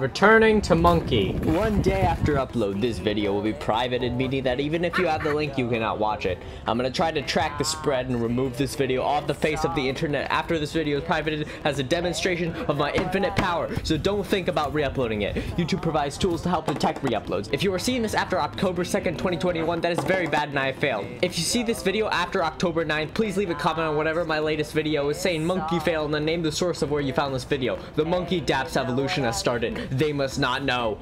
Returning to Monkey. One day after upload, this video will be privated, meaning that even if you have the link, you cannot watch it. I'm gonna try to track the spread and remove this video off the face of the internet after this video is privated as a demonstration of my infinite power, so don't think about re-uploading it. YouTube provides tools to help detect re-uploads. If you are seeing this after October 2nd, 2021, that is very bad and I have failed. If you see this video after October 9th, please leave a comment on whatever my latest video is saying monkey fail and then name the source of where you found this video. The monkey daps evolution has started. They must not know.